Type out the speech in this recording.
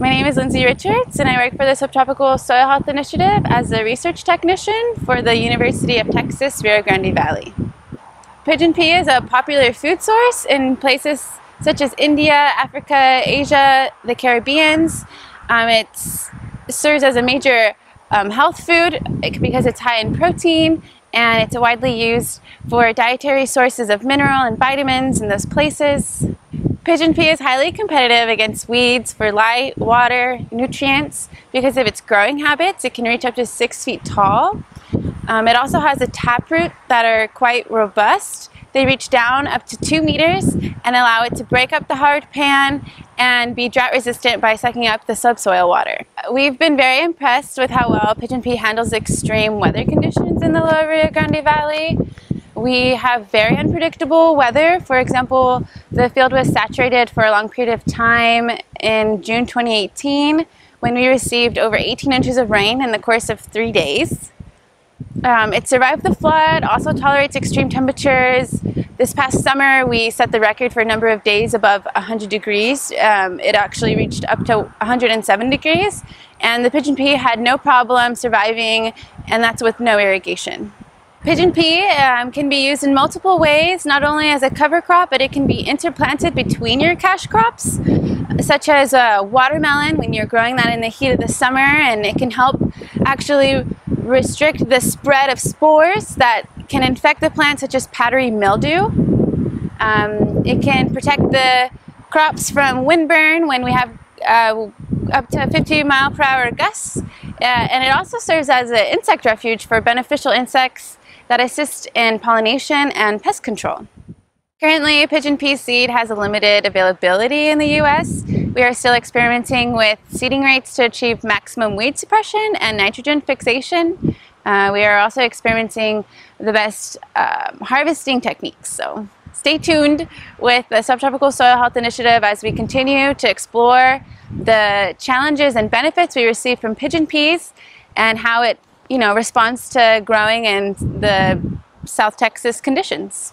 My name is Lindsey Richards and I work for the Subtropical Soil Health Initiative as a research technician for the University of Texas Rio Grande Valley. Pigeon pea is a popular food source in places such as India, Africa, Asia, the Caribbeans. Um, it serves as a major um, health food because it's high in protein and it's widely used for dietary sources of mineral and vitamins in those places. Pigeon pea is highly competitive against weeds for light, water, nutrients. Because of its growing habits, it can reach up to six feet tall. Um, it also has a taproot that are quite robust. They reach down up to two meters and allow it to break up the hard pan and be drought resistant by sucking up the subsoil water. We've been very impressed with how well pigeon pea handles extreme weather conditions in the lower Rio Grande Valley. We have very unpredictable weather. For example, the field was saturated for a long period of time in June 2018 when we received over 18 inches of rain in the course of three days. Um, it survived the flood, also tolerates extreme temperatures. This past summer, we set the record for a number of days above 100 degrees. Um, it actually reached up to 107 degrees, and the pigeon pea had no problem surviving, and that's with no irrigation. Pigeon pea um, can be used in multiple ways, not only as a cover crop, but it can be interplanted between your cash crops, such as watermelon when you're growing that in the heat of the summer, and it can help actually restrict the spread of spores that can infect the plant, such as powdery mildew. Um, it can protect the crops from windburn when we have uh, up to 50 mile per hour gusts. Uh, and it also serves as an insect refuge for beneficial insects that assist in pollination and pest control. Currently, pigeon pea seed has a limited availability in the U.S. We are still experimenting with seeding rates to achieve maximum weed suppression and nitrogen fixation. Uh, we are also experimenting the best uh, harvesting techniques. So stay tuned with the Subtropical Soil Health Initiative as we continue to explore the challenges and benefits we receive from pigeon peas and how it you know, response to growing in the South Texas conditions.